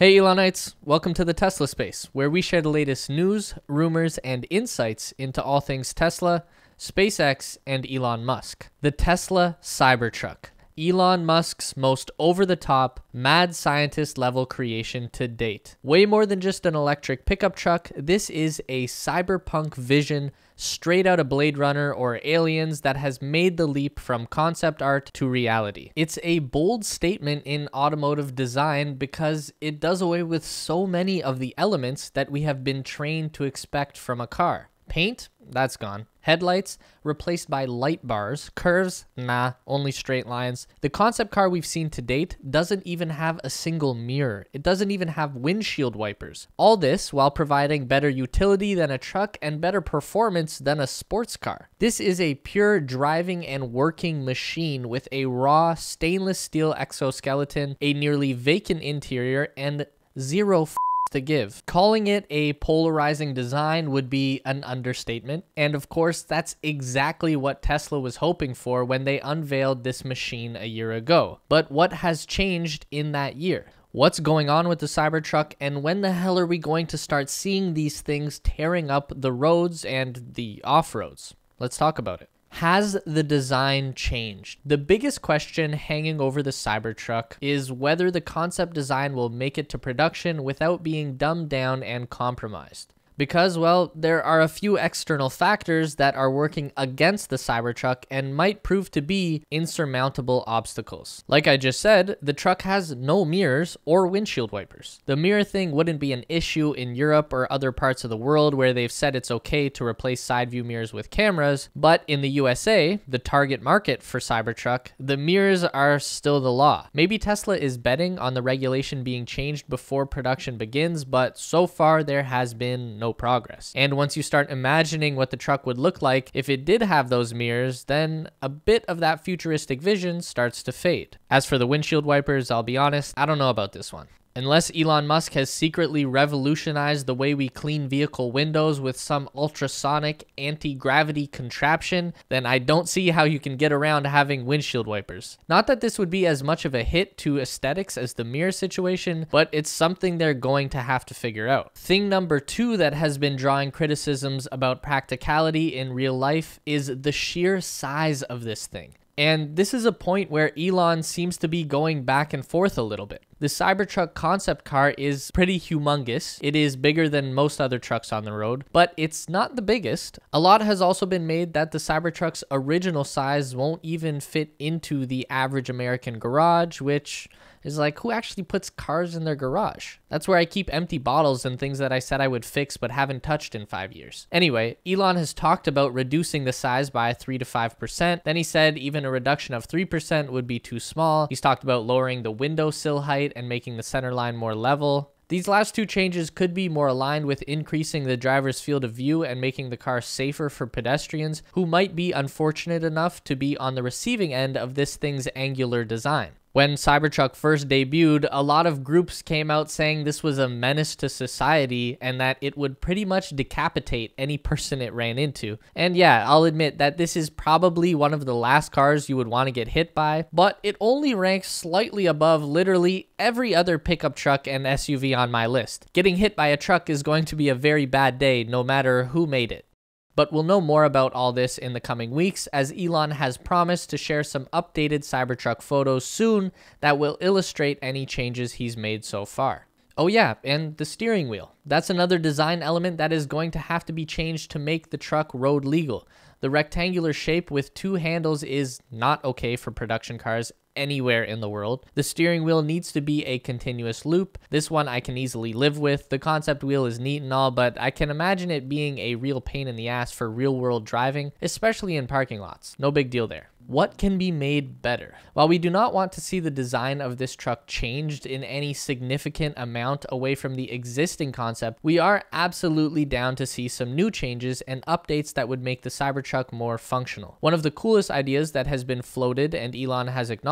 Hey Elonites, welcome to the Tesla Space, where we share the latest news, rumors, and insights into all things Tesla, SpaceX, and Elon Musk. The Tesla Cybertruck, Elon Musk's most over the top, mad scientist level creation to date. Way more than just an electric pickup truck, this is a cyberpunk vision straight out of Blade Runner or Aliens that has made the leap from concept art to reality. It's a bold statement in automotive design because it does away with so many of the elements that we have been trained to expect from a car. Paint? That's gone. Headlights replaced by light bars. Curves? Nah, only straight lines. The concept car we've seen to date doesn't even have a single mirror. It doesn't even have windshield wipers. All this while providing better utility than a truck and better performance than a sports car. This is a pure driving and working machine with a raw stainless steel exoskeleton, a nearly vacant interior, and zero to give. Calling it a polarizing design would be an understatement. And of course, that's exactly what Tesla was hoping for when they unveiled this machine a year ago. But what has changed in that year? What's going on with the Cybertruck, and when the hell are we going to start seeing these things tearing up the roads and the off roads? Let's talk about it. Has the design changed? The biggest question hanging over the Cybertruck is whether the concept design will make it to production without being dumbed down and compromised because, well, there are a few external factors that are working against the Cybertruck and might prove to be insurmountable obstacles. Like I just said, the truck has no mirrors or windshield wipers. The mirror thing wouldn't be an issue in Europe or other parts of the world where they've said it's okay to replace side view mirrors with cameras, but in the USA, the target market for Cybertruck, the mirrors are still the law. Maybe Tesla is betting on the regulation being changed before production begins, but so far there has been no progress. And once you start imagining what the truck would look like if it did have those mirrors, then a bit of that futuristic vision starts to fade. As for the windshield wipers, I'll be honest, I don't know about this one. Unless Elon Musk has secretly revolutionized the way we clean vehicle windows with some ultrasonic anti gravity contraption, then I don't see how you can get around having windshield wipers. Not that this would be as much of a hit to aesthetics as the mirror situation, but it's something they're going to have to figure out. Thing number two that has been drawing criticisms about practicality in real life is the sheer size of this thing. And this is a point where Elon seems to be going back and forth a little bit. The Cybertruck concept car is pretty humongous. It is bigger than most other trucks on the road, but it's not the biggest. A lot has also been made that the Cybertruck's original size won't even fit into the average American garage, which is like who actually puts cars in their garage? That's where I keep empty bottles and things that I said I would fix but haven't touched in five years. Anyway, Elon has talked about reducing the size by 3 to 5%. Then he said even a reduction of 3% would be too small. He's talked about lowering the window sill height and making the center line more level. These last two changes could be more aligned with increasing the driver's field of view and making the car safer for pedestrians who might be unfortunate enough to be on the receiving end of this thing's angular design. When Cybertruck first debuted, a lot of groups came out saying this was a menace to society and that it would pretty much decapitate any person it ran into. And yeah, I'll admit that this is probably one of the last cars you would want to get hit by, but it only ranks slightly above literally every other pickup truck and SUV on my list. Getting hit by a truck is going to be a very bad day no matter who made it. But we'll know more about all this in the coming weeks as Elon has promised to share some updated Cybertruck photos soon that will illustrate any changes he's made so far. Oh yeah, and the steering wheel. That's another design element that is going to have to be changed to make the truck road legal. The rectangular shape with two handles is not okay for production cars anywhere in the world. The steering wheel needs to be a continuous loop. This one I can easily live with. The concept wheel is neat and all, but I can imagine it being a real pain in the ass for real world driving, especially in parking lots. No big deal there. What can be made better? While we do not want to see the design of this truck changed in any significant amount away from the existing concept, we are absolutely down to see some new changes and updates that would make the Cybertruck more functional. One of the coolest ideas that has been floated and Elon has acknowledged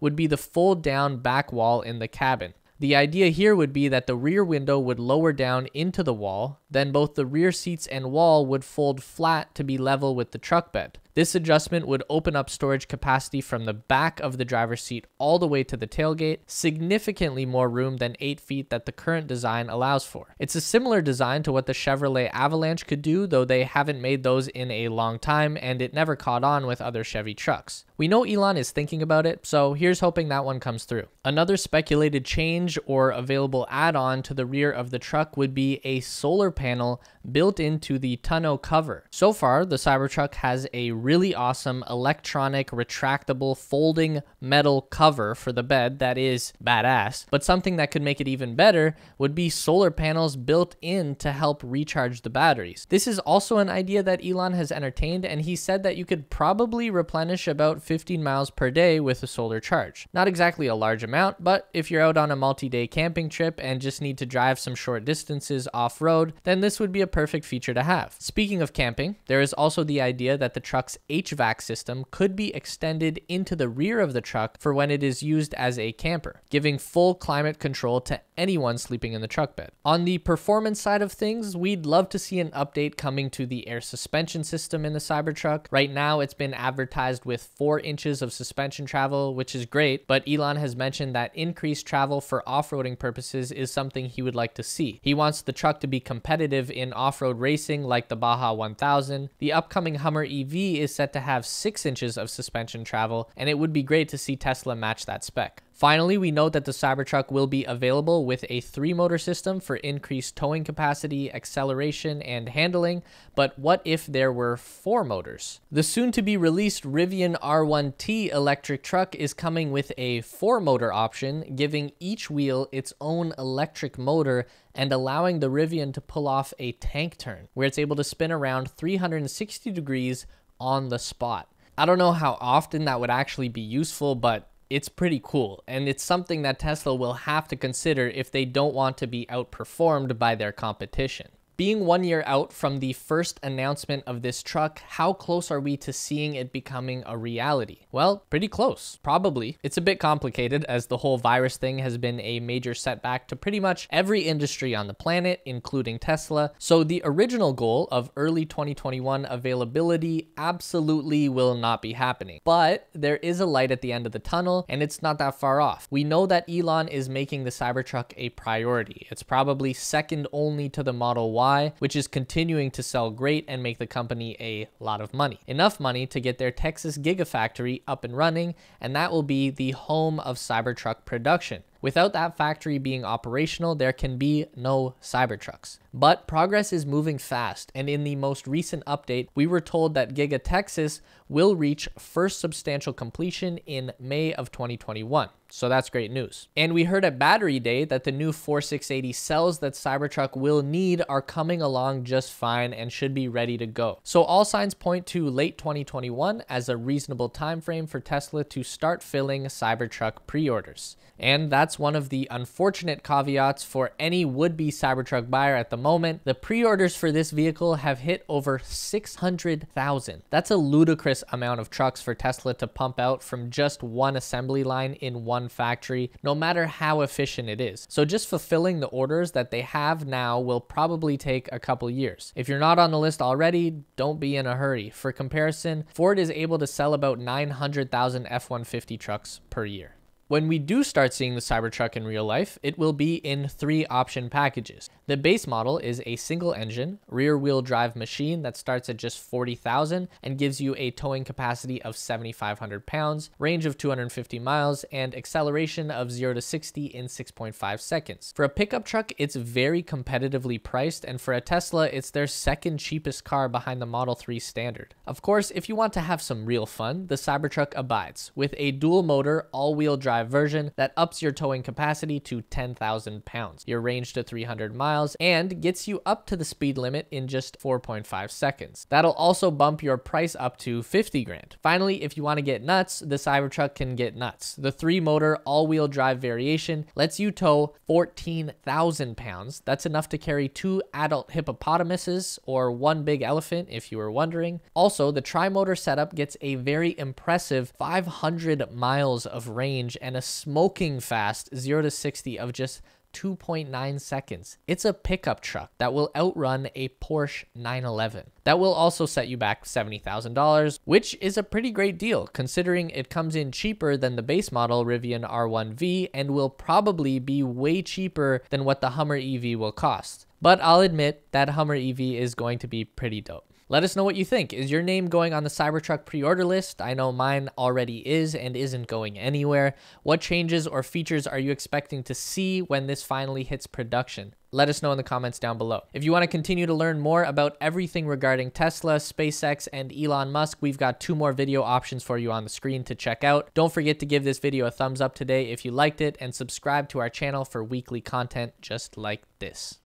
would be the fold down back wall in the cabin. The idea here would be that the rear window would lower down into the wall then both the rear seats and wall would fold flat to be level with the truck bed. This adjustment would open up storage capacity from the back of the driver's seat all the way to the tailgate, significantly more room than 8 feet that the current design allows for. It's a similar design to what the Chevrolet Avalanche could do, though they haven't made those in a long time and it never caught on with other Chevy trucks. We know Elon is thinking about it, so here's hoping that one comes through. Another speculated change or available add on to the rear of the truck would be a solar panel built into the tonneau cover. So far, the Cybertruck has a really awesome electronic retractable folding metal cover for the bed that is badass, but something that could make it even better would be solar panels built in to help recharge the batteries. This is also an idea that Elon has entertained, and he said that you could probably replenish about 15 miles per day with a solar charge. Not exactly a large amount, but if you're out on a multi day camping trip and just need to drive some short distances off road, then this would be a perfect feature to have. Speaking of camping, there is also the idea that the truck's HVAC system could be extended into the rear of the truck for when it is used as a camper, giving full climate control to anyone sleeping in the truck bed. On the performance side of things, we'd love to see an update coming to the air suspension system in the Cybertruck. Right now, it's been advertised with 4 inches of suspension travel, which is great, but Elon has mentioned that increased travel for off roading purposes is something he would like to see. He wants the truck to be competitive in off road racing like the Baja 1000. The upcoming Hummer EV is set to have 6 inches of suspension travel, and it would be great to see Tesla match that spec. Finally, we note that the Cybertruck will be available with a three motor system for increased towing capacity, acceleration, and handling. But what if there were four motors? The soon to be released Rivian R1T electric truck is coming with a four motor option, giving each wheel its own electric motor and allowing the Rivian to pull off a tank turn, where it's able to spin around 360 degrees on the spot. I don't know how often that would actually be useful, but it's pretty cool. And it's something that Tesla will have to consider if they don't want to be outperformed by their competition. Being one year out from the first announcement of this truck, how close are we to seeing it becoming a reality? Well, pretty close, probably. It's a bit complicated as the whole virus thing has been a major setback to pretty much every industry on the planet, including Tesla. So the original goal of early 2021 availability absolutely will not be happening. But there is a light at the end of the tunnel and it's not that far off. We know that Elon is making the Cybertruck a priority. It's probably second only to the Model Y which is continuing to sell great and make the company a lot of money. Enough money to get their Texas Gigafactory up and running, and that will be the home of Cybertruck production. Without that factory being operational, there can be no Cybertrucks. But progress is moving fast, and in the most recent update, we were told that Giga Texas will reach first substantial completion in May of 2021. So that's great news. And we heard at Battery Day that the new 4680 cells that Cybertruck will need are coming along just fine and should be ready to go. So all signs point to late 2021 as a reasonable time frame for Tesla to start filling Cybertruck pre-orders. And that's one of the unfortunate caveats for any would-be Cybertruck buyer at the moment. The pre-orders for this vehicle have hit over 600,000. That's a ludicrous amount of trucks for Tesla to pump out from just one assembly line in one factory, no matter how efficient it is. So just fulfilling the orders that they have now will probably take a couple years. If you're not on the list already, don't be in a hurry. For comparison, Ford is able to sell about 900,000 F-150 trucks per year. When we do start seeing the Cybertruck in real life, it will be in three option packages. The base model is a single engine, rear wheel drive machine that starts at just 40,000 and gives you a towing capacity of 7,500 pounds, range of 250 miles, and acceleration of 0 to 60 in 6.5 seconds. For a pickup truck, it's very competitively priced, and for a Tesla, it's their second cheapest car behind the Model 3 standard. Of course, if you want to have some real fun, the Cybertruck abides, with a dual motor, all wheel drive version that ups your towing capacity to 10,000 pounds, your range to 300 miles, and gets you up to the speed limit in just 4.5 seconds. That'll also bump your price up to 50 grand. Finally, if you want to get nuts, the Cybertruck can get nuts. The three motor all wheel drive variation lets you tow 14,000 pounds. That's enough to carry two adult hippopotamuses or one big elephant, if you were wondering. Also, the tri motor setup gets a very impressive 500 miles of range and a smoking fast 0 to 60 of just 2.9 seconds. It's a pickup truck that will outrun a Porsche 911. That will also set you back $70,000, which is a pretty great deal considering it comes in cheaper than the base model Rivian R1V and will probably be way cheaper than what the Hummer EV will cost. But I'll admit that Hummer EV is going to be pretty dope. Let us know what you think. Is your name going on the Cybertruck pre order list? I know mine already is and isn't going anywhere. What changes or features are you expecting to see when this finally hits production? Let us know in the comments down below. If you want to continue to learn more about everything regarding Tesla, SpaceX, and Elon Musk, we've got two more video options for you on the screen to check out. Don't forget to give this video a thumbs up today if you liked it and subscribe to our channel for weekly content just like this.